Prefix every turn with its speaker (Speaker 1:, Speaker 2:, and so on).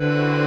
Speaker 1: you